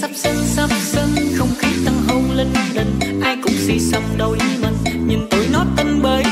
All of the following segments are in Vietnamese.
sắp sân sắp sân không khí tăng hông lên đình ai cũng xì xầm đôi mình nhìn tôi nó tân bơi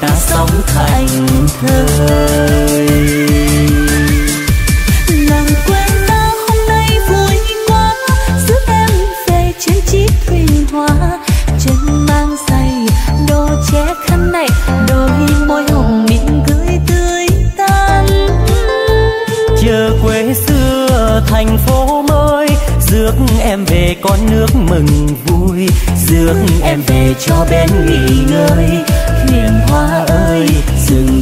ta sống thành thời. Nàng quên ta hôm nay vui quá, giúp em về trên chiếc thuyền hoa chân mang giày, đồ che khăn này, đôi môi hồng mỉm cười tươi tan chờ quê xưa, thành phố mới, rước em về con nước mừng vui. Rước em về cho bên nghỉ ngơi thuyền hoa ơi dừng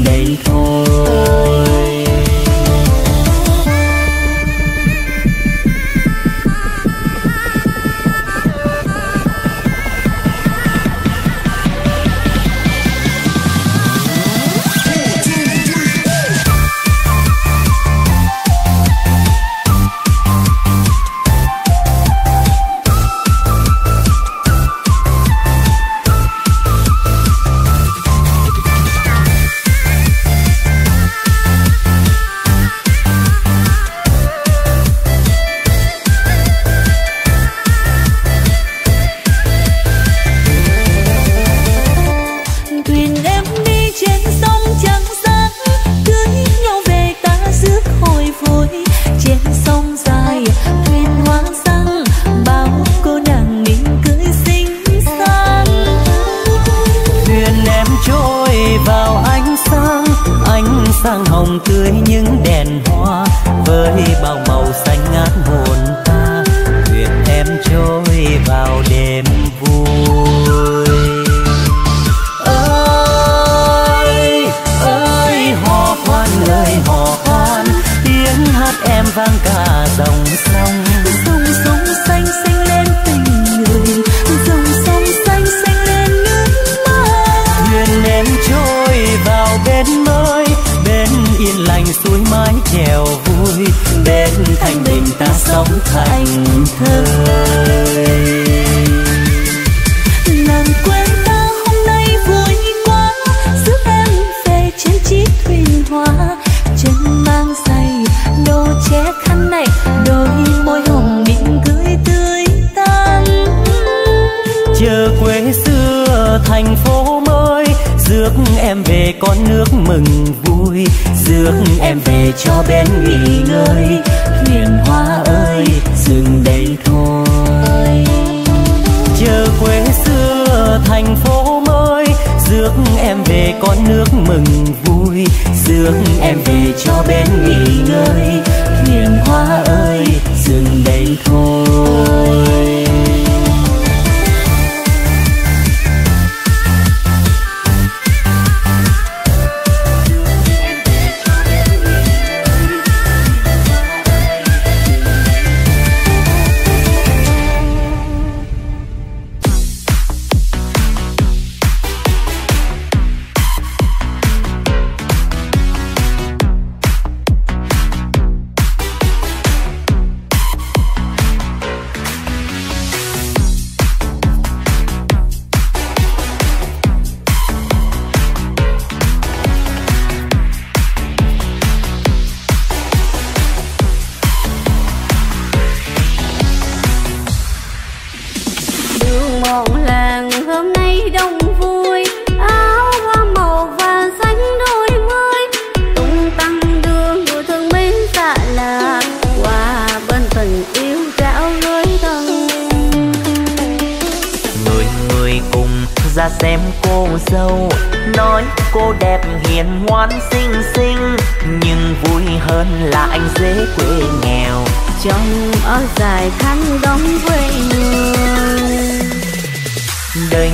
thành phố mới. Rước em về con nước mừng vui. Rước em về cho bên nghỉ ngơi. Thuyền hoa ơi, dừng đây thôi.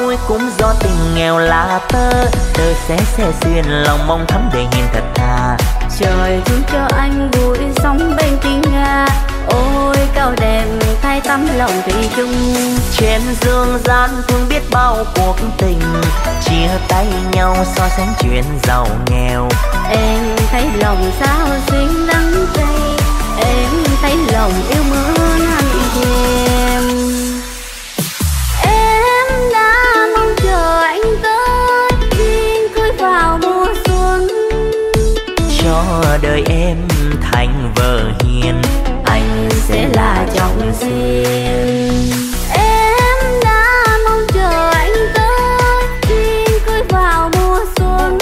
vui cũng do tình nghèo là tơ. Tơ sẽ xe xuyên lòng mong thắm để nhìn thật thà trời thương cho anh vui sống bên tiếng nga. Ôi cao đẹp thay tâm lòng thủy chung. Trên dương gian thương biết bao cuộc tình. Chia tay nhau so sánh chuyện giàu nghèo. Em thấy lòng sao xuyên đắng cay em thấy lòng yêu mến anh thèm đời em thành vợ hiền anh sẽ là chồng riêng em đã mong chờ anh tới khi cưới vào mùa xuân.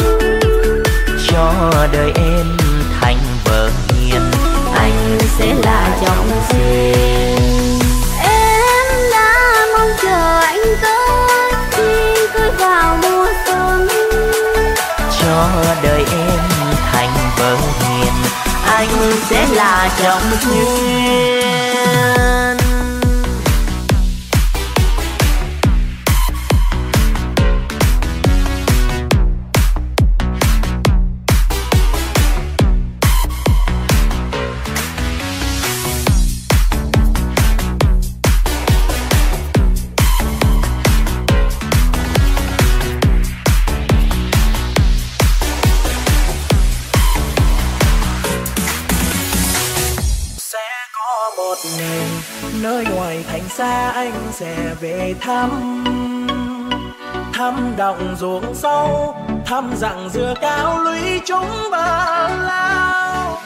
Cho đời anh sẽ là trọng duyên xe anh sẽ về thăm. Thăm đồng ruộng sâu, thăm rằng dừa cao lũy chúng bờ lao.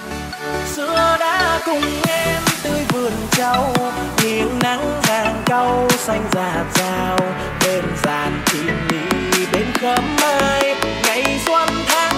Xưa đã cùng em tươi vườn trâu, nhìn nắng hàng cau xanh rạt rào. Bên dàn thị lý bên khấm mai, ngày xuân tháng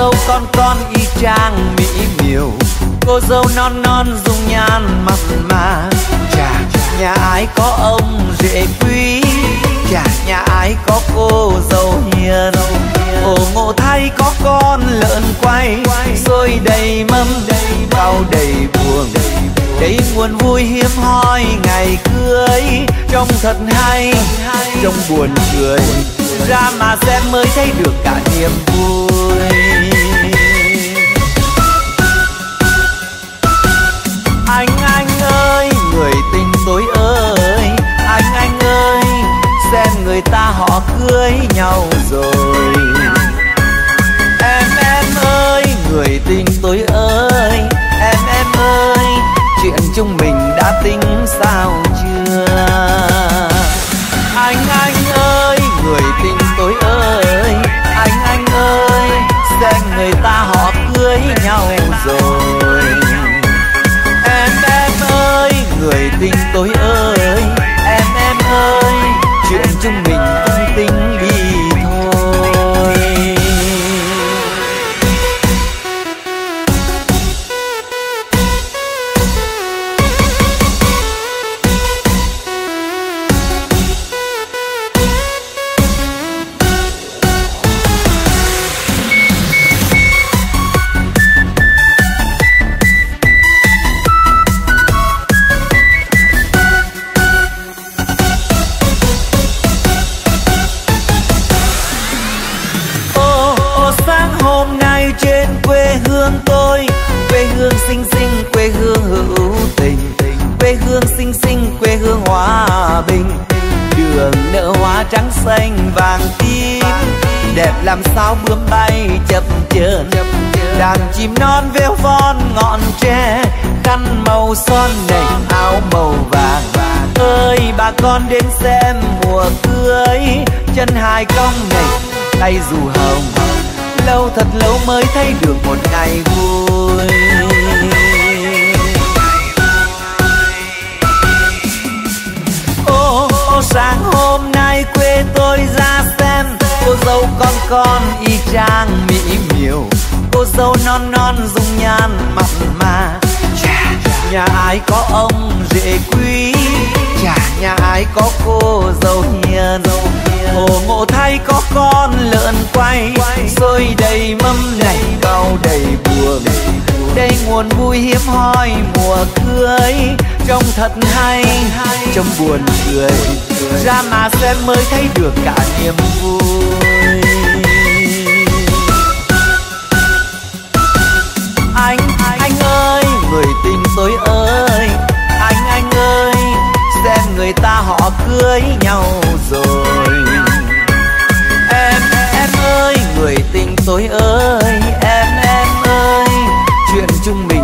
dâu con con y chang mỹ miều. Cô dâu non non dung nhan mặn mà. Chà, nhà ai có ông rể quý? Chà, nhà ai có cô dâu hiền? Ồ, ngộ thay có con lợn quay. Rồi đầy mâm, bao đầy buồn. Đây nguồn vui hiếm hoi ngày cưới. Trông thật hay, trông buồn cười. Ra mà xem mới thấy được cả niềm vui. người ta họ cưới nhau rồi. Em em ơi, người tình tôi ơi. Em em ơi, chuyện chúng mình đã tính sao chưa? đến xem mùa cưới. Chân hai cong này tay dù hồng, lâu thật lâu mới thấy được một thật hay. Trong buồn cười, ra mà xem mới thấy được cả niềm vui. Anh anh ơi, người tình tôi ơi. Anh anh ơi, xem người ta họ cưới nhau rồi. Em em ơi, người tình tôi ơi. Em em ơi, chuyện chung mình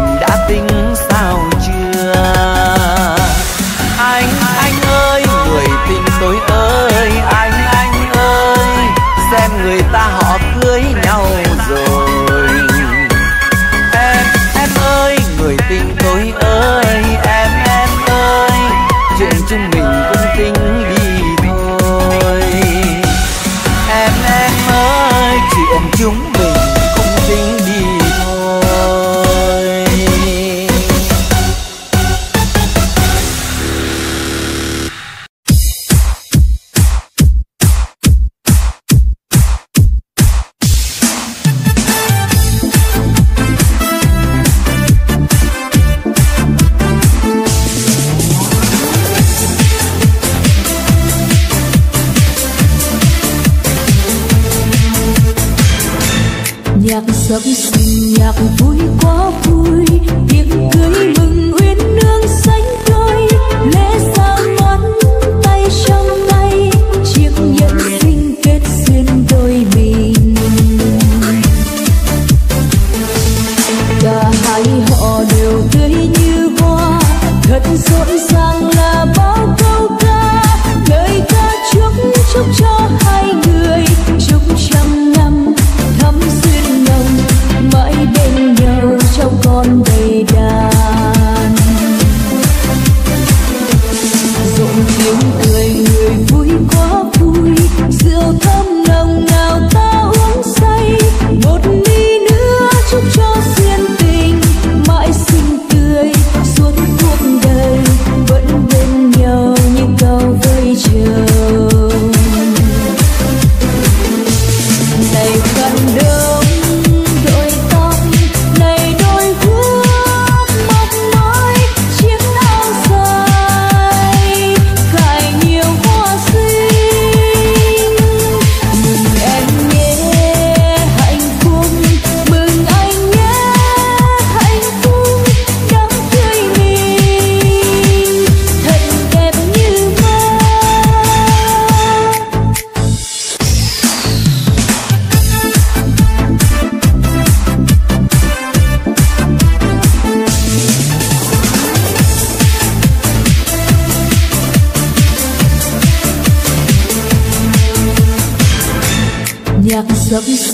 Something.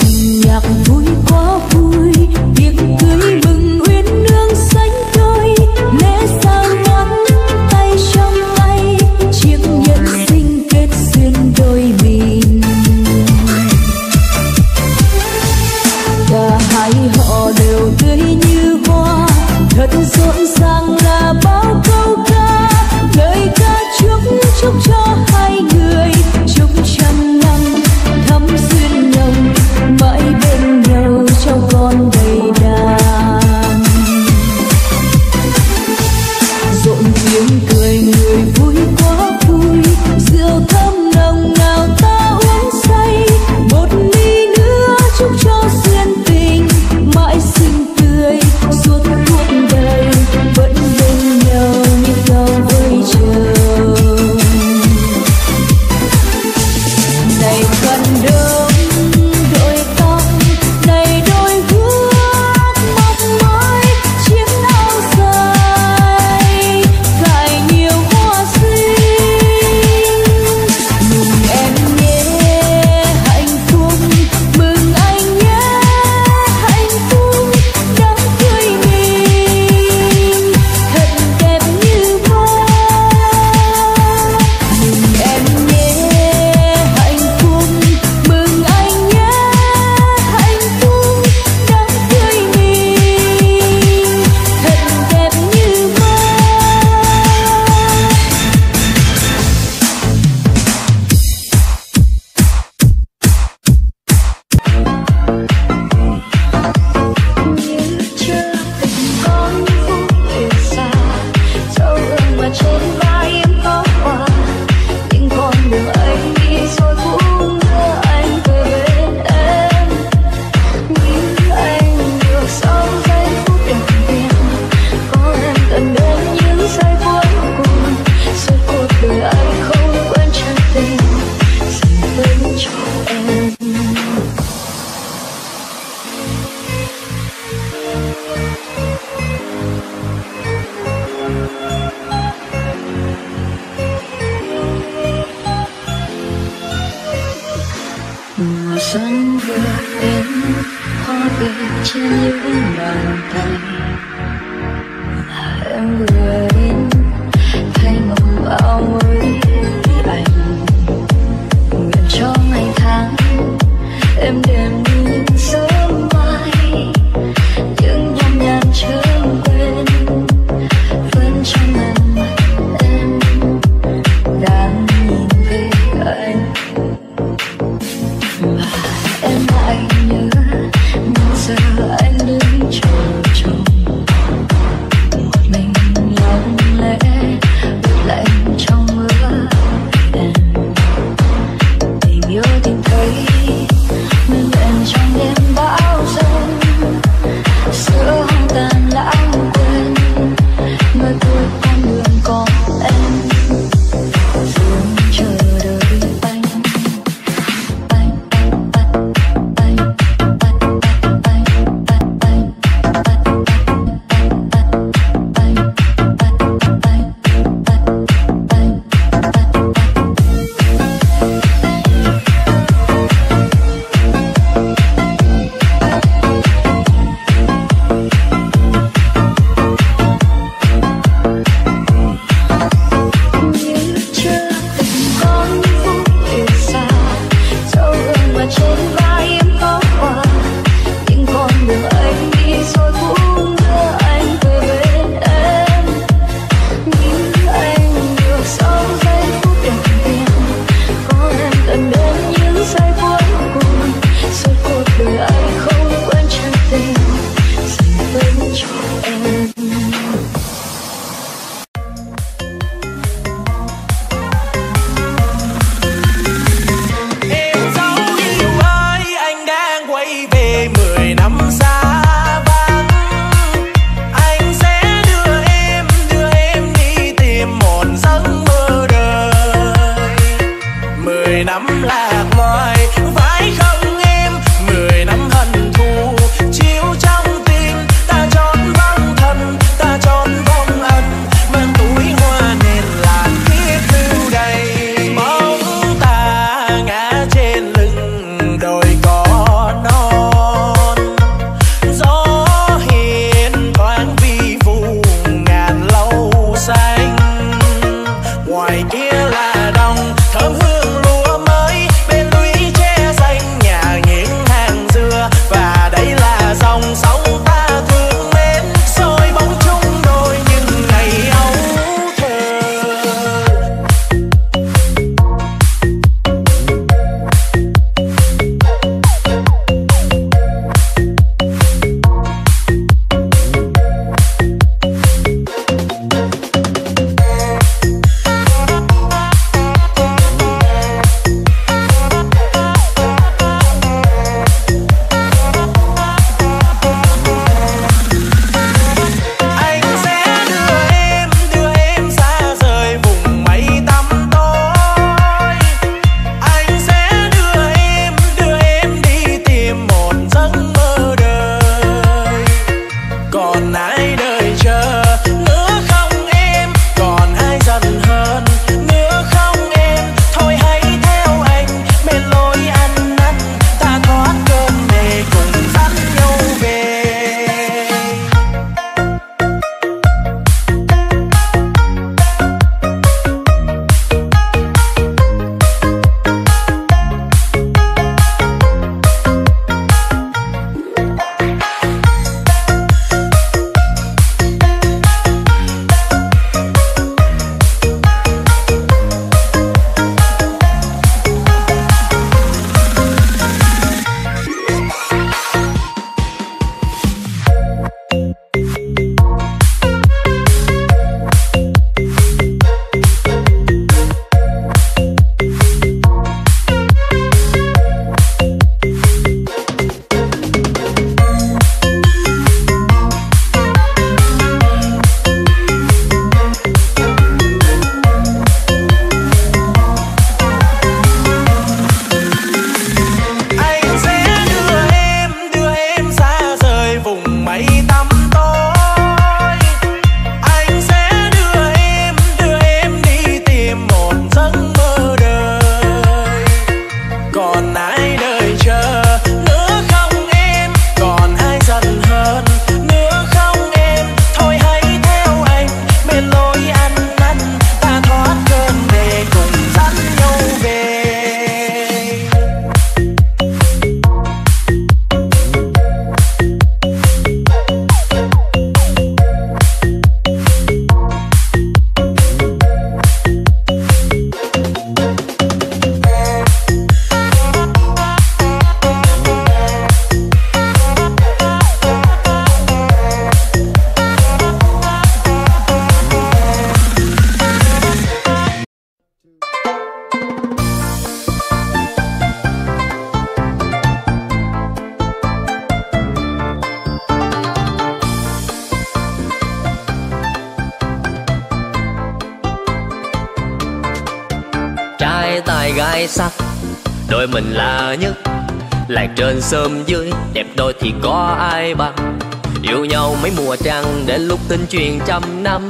Tình tin truyền trăm năm.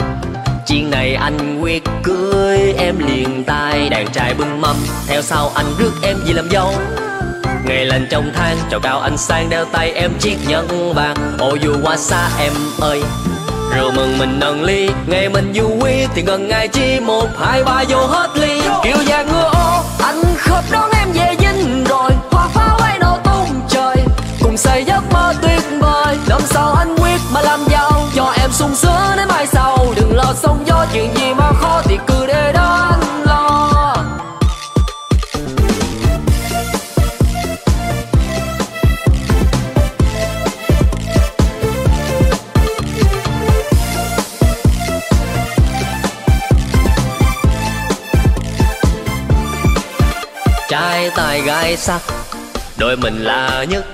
Chuyện này anh quyết cưới, em liền tay đàn trai bưng mâm. Theo sau anh rước em về làm dâu. Ngày lên trong thang trầu cao anh sang đeo tay em chiếc nhẫn vàng. Ô dù qua xa em ơi. Rượu mừng mình nâng ly ngày mình vui thì gần ngày chi một, hai, ba vô hết ly. Kiểu vàng ngựa ô, anh khớp đón em về dinh rồi. Hoa pháo bay nổ tung trời, cùng xây giấc mơ tuyệt vời. Năm sau anh quyết mà làm giàu sung sướng đến mai sau. Đừng lo sóng gió, chuyện gì mà khó thì cứ để đó anh lo. Trai tài gái sắc, đôi mình là nhất.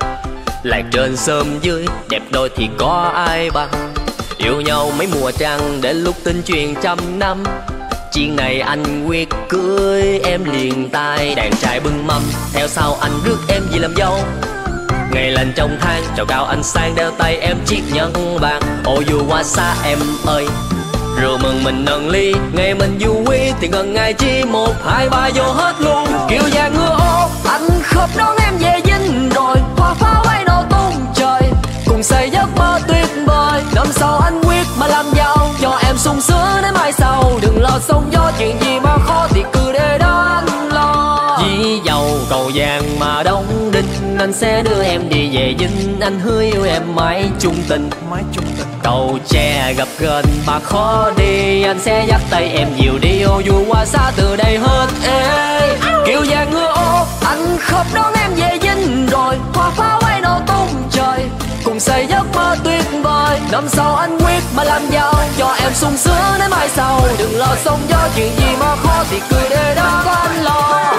Lạc trên sớm dưới, đẹp đôi thì có ai bằng? Yêu nhau mấy mùa trăng đến lúc tin truyền trăm năm. Chuyện này anh quyết cưới em liền tay đàn trai bưng mâm. Theo sau anh rước em về làm dâu. Ngày lành trong tháng, chào cao anh sang đeo tay em chiếc nhẫn vàng. Ô dù qua xa em ơi, rượu mừng mình nâng ly. Ngày mình vui thì gần ngày chi một, hai, ba vô hết luôn. Kiểu già ngựa ô, anh khớp đón em về dinh rồi hoa pháo bay nổ tung trời, cùng xây giấc mơ giàu em sung sướng đến mai sau. Đừng lo sóng gió chuyện gì mà khó thì cứ để đó anh lo. Dĩ dầu cầu vàng mà đóng đinh anh sẽ đưa em đi về dinh. Anh hứa yêu em mãi chung tình. Mái chung tình. Cầu tre gặp gần mà khó đi anh sẽ dắt tay em nhiều đi. Ô dù qua xa từ đây hết ê kiểu vàng ngựa ô anh khớp đón em về dinh. Rồi hoa pháo bay nổ tung trời cùng xây giấc mơ tuyệt năm sau anh quyết mà làm giàu cho em sung sướng đến mai sau. Đừng lo, sống gió chuyện gì mà khó thì cứ để đó có anh lo.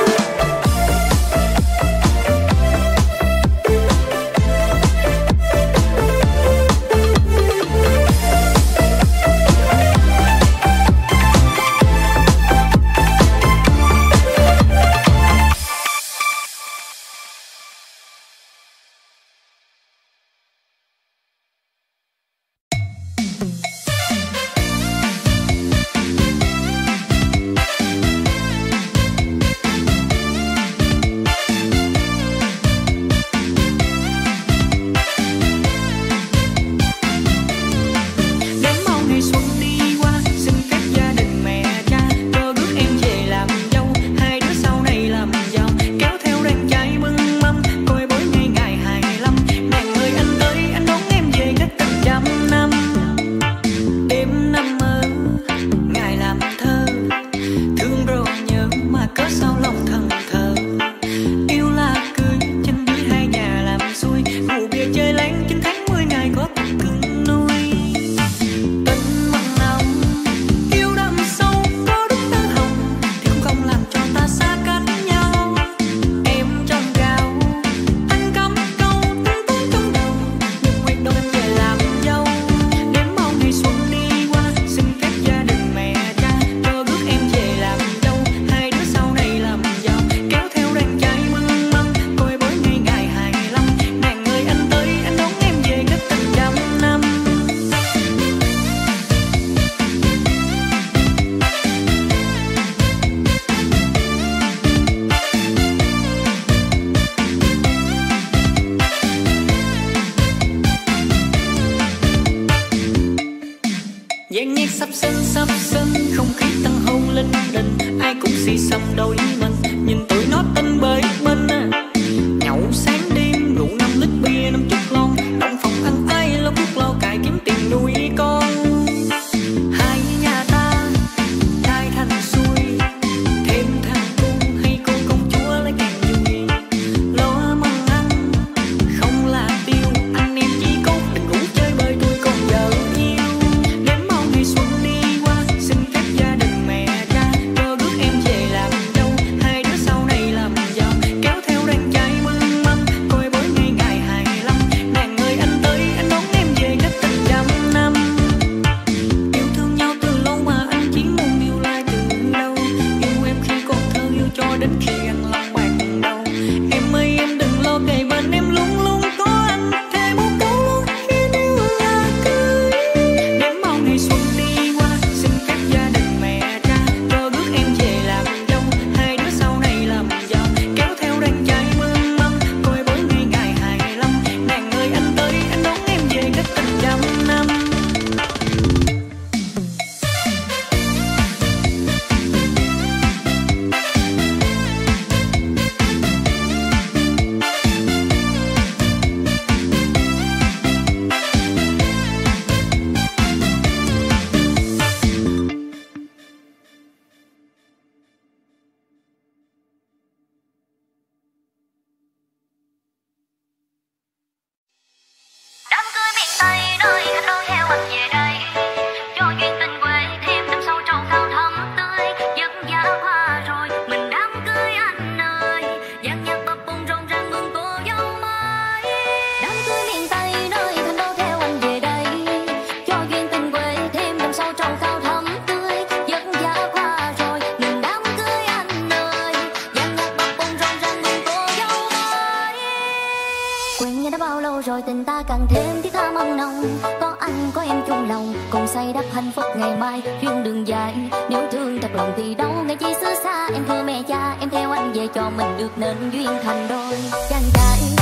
càng thêm thiết tha mong nồng, có anh, có em chung lòng. Cùng xây đắp hạnh phúc ngày mai chuyên đường dài. Nếu thương thật lòng thì đâu ngày chi xứ xa. Em thưa mẹ cha, em theo anh về cho mình được nên duyên thành đôi. Chàng trai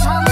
house.